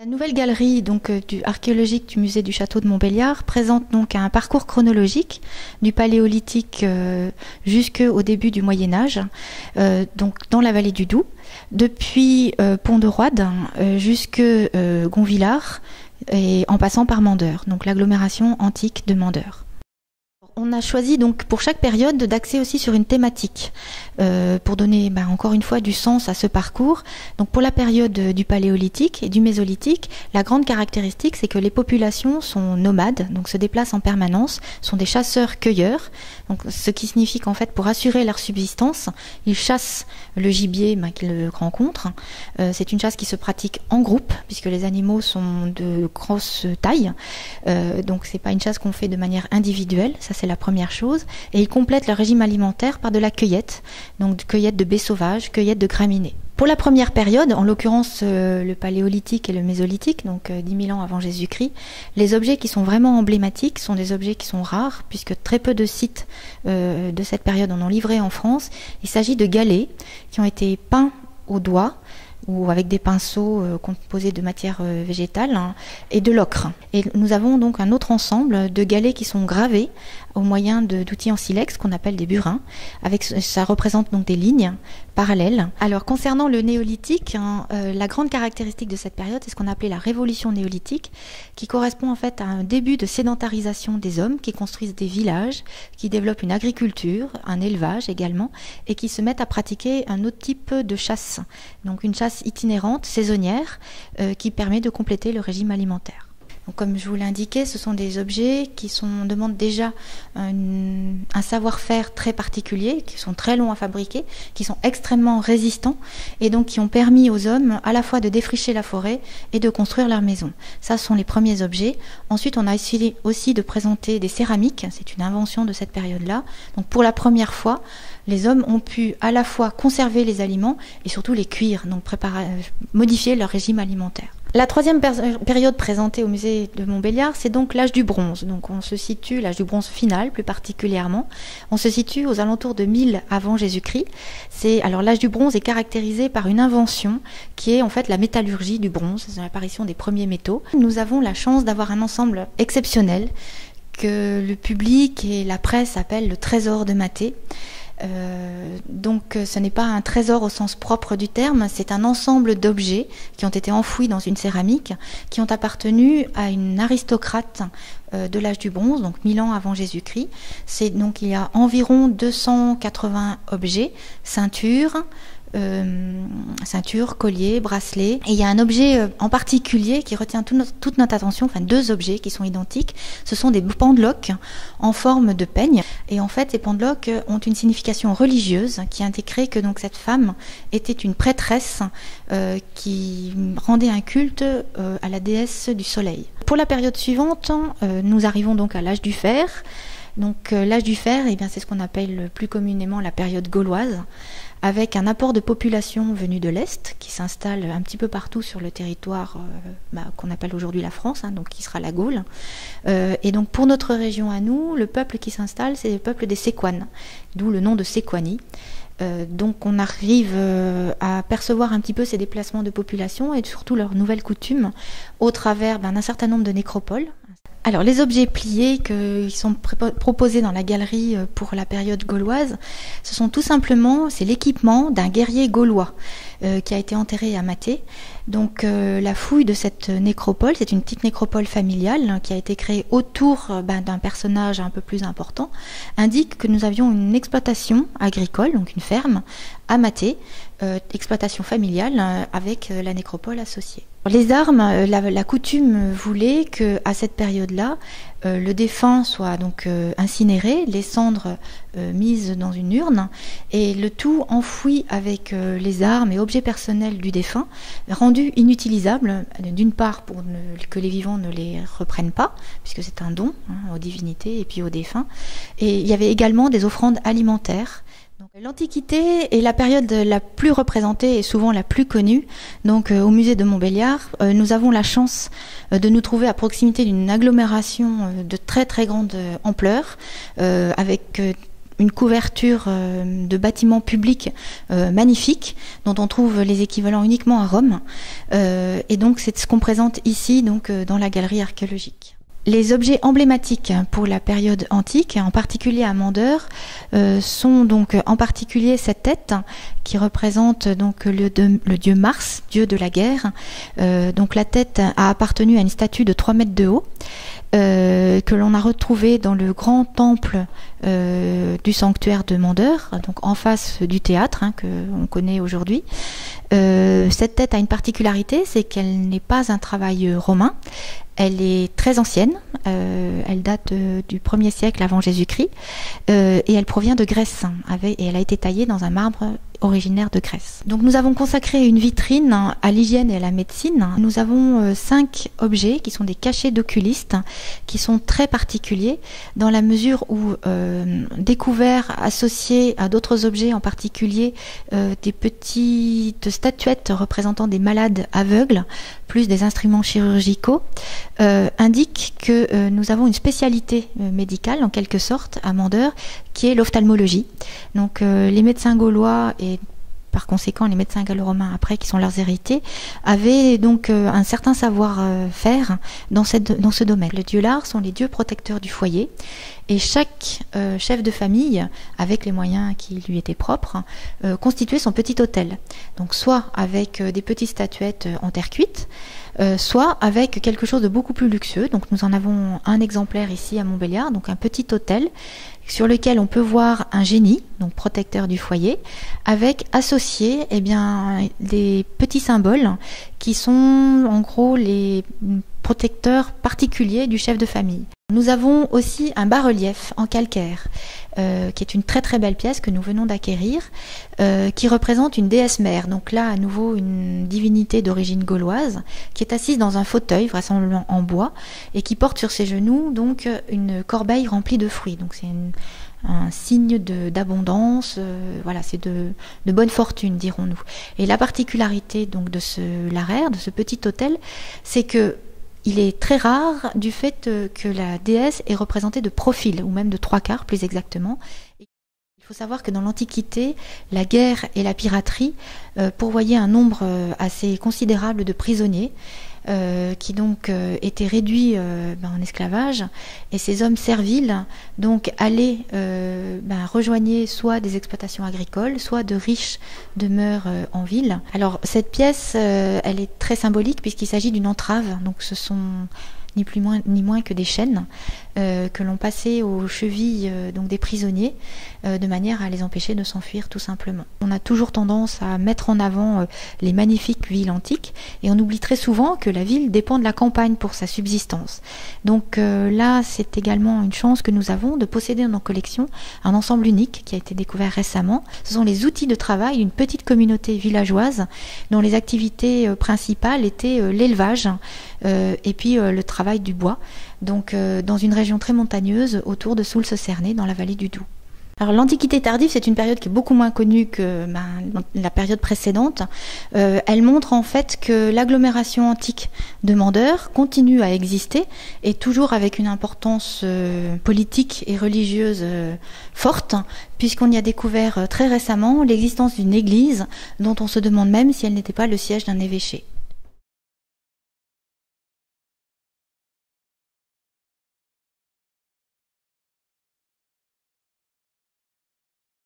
La nouvelle galerie donc euh, du archéologique du musée du château de Montbéliard présente donc un parcours chronologique du paléolithique euh, jusqu'au début du Moyen Âge, euh, donc dans la vallée du Doubs, depuis Pont de Roide jusque Gonvillard et en passant par Mandeur, donc l'agglomération antique de Mandeur. On a choisi donc pour chaque période d'axer aussi sur une thématique euh, pour donner bah, encore une fois du sens à ce parcours. Donc pour la période du paléolithique et du mésolithique, la grande caractéristique c'est que les populations sont nomades, donc se déplacent en permanence, sont des chasseurs-cueilleurs, ce qui signifie qu'en fait pour assurer leur subsistance, ils chassent le gibier bah, qu'ils rencontrent. Euh, c'est une chasse qui se pratique en groupe puisque les animaux sont de grosse taille, euh, donc c'est pas une chasse qu'on fait de manière individuelle. La première chose. Et ils complètent leur régime alimentaire par de la cueillette, donc cueillette de baies sauvages, cueillette de graminées. Pour la première période, en l'occurrence euh, le paléolithique et le mésolithique, donc 10 euh, 000 ans avant Jésus-Christ, les objets qui sont vraiment emblématiques sont des objets qui sont rares, puisque très peu de sites euh, de cette période en ont livré en France. Il s'agit de galets qui ont été peints au doigt ou avec des pinceaux euh, composés de matière euh, végétale hein, et de l'ocre. Et nous avons donc un autre ensemble de galets qui sont gravés au moyen d'outils en silex qu'on appelle des burins. Avec ça représente donc des lignes parallèles. Alors concernant le néolithique, hein, euh, la grande caractéristique de cette période, c'est ce qu'on appelait la révolution néolithique, qui correspond en fait à un début de sédentarisation des hommes qui construisent des villages, qui développent une agriculture, un élevage également, et qui se mettent à pratiquer un autre type de chasse. Donc une chasse itinérante, saisonnière, euh, qui permet de compléter le régime alimentaire comme je vous l'indiquais, ce sont des objets qui demandent déjà un, savoir-faire très particulier, qui sont très longs à fabriquer, qui sont extrêmement résistants et donc qui ont permis aux hommes à la fois de défricher la forêt et de construire leur maison. Ça, ce sont les premiers objets. Ensuite, on a essayé aussi de présenter des céramiques. C'est une invention de cette période-là. Donc pour la première fois, les hommes ont pu à la fois conserver les aliments et surtout les cuire, donc préparer, modifier leur régime alimentaire. La troisième période présentée au musée de Montbéliard, c'est donc l'âge du bronze. Donc on se situe, l'âge du bronze final plus particulièrement, on se situe aux alentours de 1000 avant Jésus-Christ. C'est alors l'âge du bronze est caractérisé par une invention qui est en fait la métallurgie du bronze, c'est l'apparition des premiers métaux. Nous avons la chance d'avoir un ensemble exceptionnel que le public et la presse appellent le trésor de Maté. Euh, donc euh, ce n'est pas un trésor au sens propre du terme, c'est un ensemble d'objets qui ont été enfouis dans une céramique, qui ont appartenu à une aristocrate euh, de l'âge du bronze, donc 1000 ans avant Jésus-Christ. C'est donc il y a environ 280 objets, ceintures, euh, ceinture, collier, bracelet. Et il y a un objet euh, en particulier qui retient toute notre attention, enfin deux objets qui sont identiques. Ce sont des pendeloques en forme de peigne. Et en fait, ces pendeloques ont une signification religieuse qui indiquerait que donc cette femme était une prêtresse euh, qui rendait un culte à la déesse du soleil. Pour la période suivante, nous arrivons donc à l'âge du fer. Donc l'âge du fer, eh bien c'est ce qu'on appelle plus communément la période gauloise avec un apport de population venue de l'Est qui s'installe un petit peu partout sur le territoire euh, bah, qu'on appelle aujourd'hui la France, hein, donc qui sera la Gaule. Euh, et donc pour notre région à nous, le peuple qui s'installe, c'est le peuple des Séquanes, d'où le nom de Séquanie. Euh, donc on arrive à percevoir un petit peu ces déplacements de population et surtout leurs nouvelles coutumes au travers d'un certain nombre de nécropoles, alors les objets pliés qui sont proposés dans la galerie euh, pour la période gauloise, ce sont tout simplement c'est l'équipement d'un guerrier gaulois euh, qui a été enterré à Maté. Donc euh, la fouille de cette nécropole, c'est une petite nécropole familiale hein, qui a été créée autour ben, d'un personnage un peu plus important, indique que nous avions une exploitation agricole, donc une ferme à Maté, exploitation familiale avec la nécropole associée. Les armes, euh, la, coutume voulait que à cette période-là, euh, le défunt soit donc euh, incinéré, les cendres mises dans une urne, et le tout enfoui avec les armes et objets personnels du défunt, rendu inutilisable, d'une part pour que les vivants ne les reprennent pas, puisque c'est un don hein, aux divinités et puis aux défunts, et il y avait également des offrandes alimentaires L'Antiquité est la période la plus représentée et souvent la plus connue. Donc, euh, au musée de Montbéliard, euh, nous avons la chance euh, de nous trouver à proximité d'une agglomération de très très grande ampleur, avec une couverture de bâtiments publics magnifiques dont on trouve les équivalents uniquement à Rome. et donc c'est ce qu'on présente ici donc dans la galerie archéologique. Les objets emblématiques pour la période antique, en particulier à Mandeur, euh, sont donc en particulier cette tête qui représente donc le, dieu Mars, dieu de la guerre. Euh, donc la tête a appartenu à une statue de 3 mètres de haut. Euh, que l'on a retrouvée dans le grand temple du sanctuaire de Mandeur, donc en face du théâtre hein, que on connaît aujourd'hui. cette tête a une particularité, c'est qu'elle n'est pas un travail romain. Elle est très ancienne, euh, elle date euh, du 1er siècle avant Jésus-Christ euh, et elle provient de Grèce et elle a été taillée dans un marbre originaire de Grèce. Donc nous avons consacré une vitrine à l'hygiène et à la médecine. Nous avons euh, cinq objets qui sont des cachets d'oculistes qui sont très particuliers dans la mesure où euh, découverts associés à d'autres objets, en particulier euh, des petites statuettes représentant des malades aveugles, plus des instruments chirurgicaux, indiquent que nous avons une spécialité médicale en quelque sorte à Mandeur qui est l'ophtalmologie. Donc les médecins gaulois et par conséquent les médecins gallo-romains après qui sont leurs héritiers avaient donc euh, un certain savoir-faire dans, dans ce domaine. Les dieux lards sont les dieux protecteurs du foyer et chaque euh, chef de famille, avec les moyens qui lui étaient propres, euh, constituait son petit hôtel. Donc soit avec des petites statuettes en terre cuite, soit avec quelque chose de beaucoup plus luxueux. Donc nous en avons un exemplaire ici à Montbéliard, donc un petit hôtel sur lequel on peut voir un génie, donc protecteur du foyer, avec associé eh bien, des petits symboles qui sont en gros les protecteurs particuliers du chef de famille. Nous avons aussi un bas-relief en calcaire, euh, qui est une très très belle pièce que nous venons d'acquérir, euh, qui représente une déesse mère. Donc là, à nouveau, une divinité d'origine gauloise, qui est assise dans un fauteuil, vraisemblablement en bois, et qui porte sur ses genoux donc une corbeille remplie de fruits. Donc c'est un signe d'abondance, euh, voilà, c'est de, de, bonne fortune, dirons-nous. Et la particularité donc de ce laraire, de ce petit hôtel, c'est que il est très rare du fait euh, que la déesse est représentée de profil, ou même de trois quarts plus exactement. Il faut savoir que dans l'Antiquité, la guerre et la piraterie euh, pourvoyaient un nombre euh, assez considérable de prisonniers euh, qui donc euh, étaient réduits euh, ben, en esclavage et ces hommes serviles donc allaient ben, soit des exploitations agricoles, soit de riches demeures en ville. Alors cette pièce, elle est très symbolique puisqu'il s'agit d'une entrave, donc ce sont ni plus moins, ni moins que des chaînes euh, que l'on passait aux chevilles euh, donc des prisonniers euh, de manière à les empêcher de s'enfuir tout simplement. On a toujours tendance à mettre en avant les magnifiques villes antiques et on oublie très souvent que la ville dépend de la campagne pour sa subsistance. Donc là, c'est également une chance que nous avons de posséder dans nos collections un ensemble unique qui a été découvert récemment. Ce sont les outils de travail d'une petite communauté villageoise dont les activités principales étaient l'élevage et puis le travail du bois donc euh, dans une région très montagneuse autour de Soultz-Cernay, dans la vallée du Doubs. Alors l'Antiquité tardive, c'est une période qui est beaucoup moins connue que ben, la période précédente. Euh, elle montre en fait que l'agglomération antique de Mandeur continue à exister et toujours avec une importance euh, politique et religieuse forte, puisqu'on y a découvert très récemment l'existence d'une église dont on se demande même si elle n'était pas le siège d'un évêché.